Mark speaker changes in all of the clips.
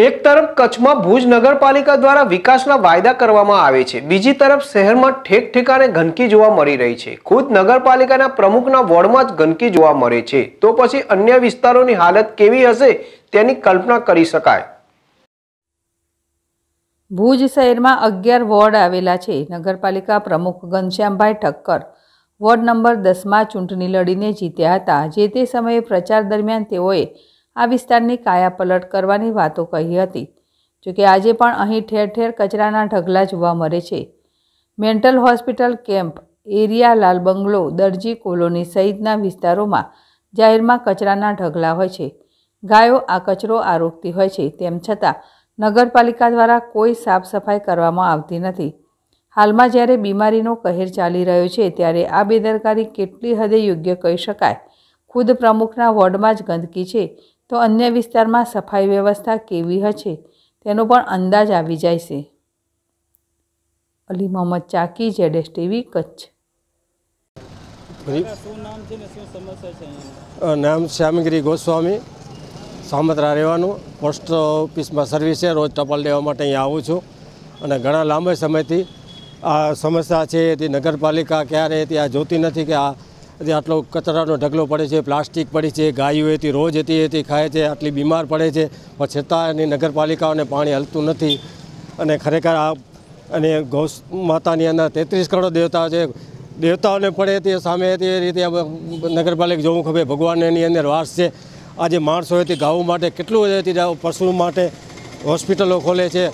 Speaker 1: એક તરફ કચ્છમાં ભુજ નગરપાલિકા દ્વારા વિકાસના વાયદા કરવામાં આવે છે. બીજી તરફ શહેરમાં ઠેક ઠેકાણે ગંદકી જોવા મળી રહી છે. ખુદ નગરપાલિકાના પ્રમુખના વોર્ડમાં જ ગંદકી જોવા મળે છે. તો પછી અન્ય વિસ્તારોની હાલત કેવી હશે તેની કલ્પના કરી શકાય.
Speaker 2: ભુજ શહેરમાં અગિયાર વોર્ડ આવેલા છે. નગરપાલિકા પ્રમુખ ઘનશ્યામભાઈ ઠક્કર વોર્ડ નંબર દસમાં ચૂંટણી લડીને જીત્યા હતા. જે તે સમયે પ્રચાર દરમિયાન તેઓએ આ વિસ્તારની કાયાપલટ કરવાની વાતો કહી હતી. જોકે આજે પણ અહીં ઠેર ઠેર કચરાના ઢગલા જોવા મળે છે. Mental hospital camp, area Lal Bungalow, Darji colony સહિતના વિસ્તારોમાં જાહેરમાં કચરાના ઢગલા હોય છે. ગાયો આ કચરો આરોગતી હોય છે, તેમ છતાં નગરપાલિકા દ્વારા કોઈ સાફ સફાઈ કરવામાં આવતી નથી. હાલમાં જ્યારે બીમારીનો કહેર ચાલી રહ્યો છે, ત્યારે આ બેદરકારી કેટલી હદે યોગ્ય કહી શકાય? ખુદ પ્રમુખના વોર્ડમાં જ ગંદકી છે. તો અન્ય વિસ્તારમાં સફાઈ વ્યવસ્થા કેવી હશે તેનો પણ અંદાજ આવી જાય છે. અલી મોહમ્મદ ચાકી જેડેસ ટીવી કચ્છ.
Speaker 3: નામ શ્યામગીરી ગોસ્વામી સામત્રા રહેવાનું. પોસ્ટ ઓફિસમાં સર્વિસ છે રોજ ટપાલ લેવા માટે અહીંયા આવું છું. અને ઘણા લાંબા સમયથી આ સમસ્યા છે તે નગરપાલિકા ક્યારે ત્યાં જોતી નથી કે આ આટલો કચરાનો ઢગલો પડે છે, પ્લાસ્ટિક પડી છે, ગાયો એથી રોજ હતી, એથી ખાય છે, આટલી બીમાર પડે છે. પણ છતાં એની નગરપાલિકાઓને પાણી હલતું નથી. અને ખરેખર આ અને ગૌ માતાની અંદર તેત્રીસ કરોડ દેવતા છે. દેવતાઓને પડે તે સામે તે રીતે નગરપાલિકા જોવું ખબર ભગવાન એની અંદર વાસ છે. આજે માણસો હતી ગાઉ માટે કેટલું હતી પશુ માટે હોસ્પિટલો ખોલે છે.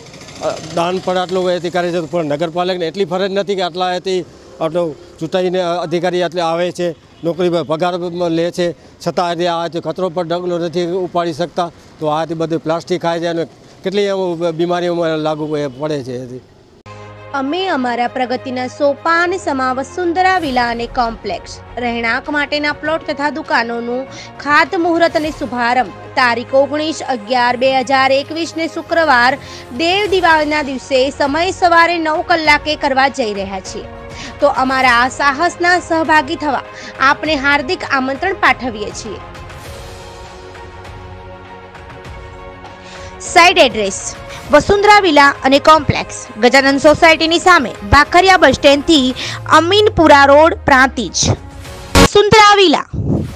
Speaker 3: દાન પણ આટલું એથી કરે છે, પણ નગરપાલિકાને એટલી ફરજ નથી કે આટલા એથી આટલો ચૂંટાઈને અધિકારી એટલે આવે છે, નોકરી પગાર લે છે, છતાં આ જે કચરો પર ડગલો નથી ઉપાડી શકતા, તો આથી બધું પ્લાસ્ટિક ખાય છે અને કેટલી એવું બીમારીઓમાં લાગુ પડે છે
Speaker 4: અમે અમારા પ્રગતિના સોપાન સમાવ સુંદરા વિલા અને કોમ્પ્લેક્ષ રહેણાંક માટેના પ્લોટ તથા દુકાનોનું ખાતમુહૂર્ત અને શુભારંભ, તારીખ ઓગણીસ અગિયાર બે હજાર એકવીસને શુક્રવાર, દેવ દિવાળીના દિવસે સમય સવારે નવ કલાકે કરવા જઈ રહ્યા છીએ. તો અમારા આ સાહસના સહભાગી થવા આપને હાર્દિક આમંત્રણ પાઠવીએ છીએ. સાઈડ એડ્રેસ વસુંધરા વિલા અને કોમ્પ્લેક્સ ગજાનંદ સોસાયટીની સામે Bhakhariya bus સ્ટેન્ડથી Aminpura road Prantij. Vasundhara villa.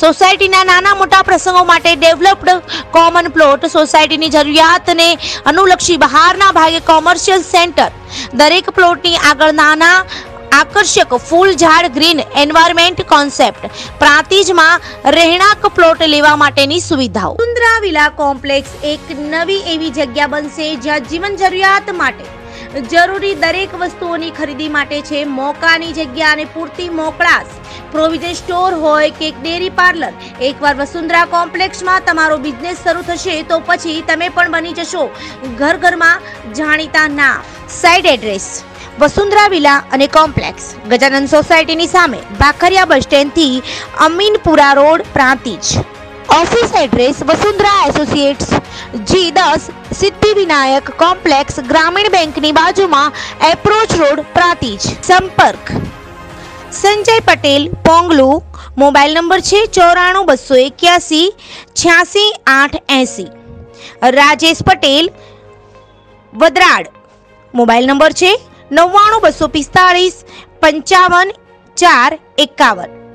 Speaker 4: સોસાયટીના નાના મોટા પ્રસંગો માટે ડેવલપ્ડ કોમન પ્લોટ સોસાયટીની જરૂરિયાતને અનુલક્ષી બહારના ભાગે કોમર્શિયલ સેન્ટર. દરેક પ્લોટની આગળ નાના આકર્ષક ફૂલ ઝાડ ગ્રીન એન્વાયરમેન્ટ કોન્સેપ્ટ. પ્રાંતિજમાં રહેણાંક પ્લોટ લેવા માટેની સુવિધાઓ. સુંદરા વિલા કોમ્પ્લેક્સ એક નવી એવી જગ્યા બનશે જ્યાં જીવન જરૂરિયાત માટે જરૂરી દરેક વસ્તુઓની ખરીદી માટે છે મોકાની જગ્યા અને પૂરતી મોકળાશ. પ્રોવિઝન સ્ટોર હોય કે ડેરી પાર્લર, એકવાર વસુંધરા કોમ્પ્લેક્સમાં તમારો બિઝનેસ શરૂ થશે તો પછી તમે પણ બની જશો. ઘર ઘરમાં જાણીતા ના સાઇડ એડ્રેસ, વસુંધરા વિલા અને કોમ્પ્લેક્સ ગજાનંદ સોસાયટીની સામે, Bhakhariya bus સ્ટેન્ડથી Aminpura road Prantij. Office address Vasundhara associates, G દસ સિદ્ધિવિનાયક કોમ્પ્લેક્સ ગ્રામીણ બેંકની બાજુમાં એપ્રોચ રોડ પ્રાંતિજ. સંપર્ક સંજય પટેલ, પોંગલુ, મોબાઈલ નંબર છે ચોરાણું બસો એક્યાસી, છ્યાસી આઠ એંસી. રાજેશ પટેલ, વદરાડ, મોબાઈલ નંબર છે નવ્વાણું બસો પિસ્તાળીસ, પંચાવન ચાર એકાવન.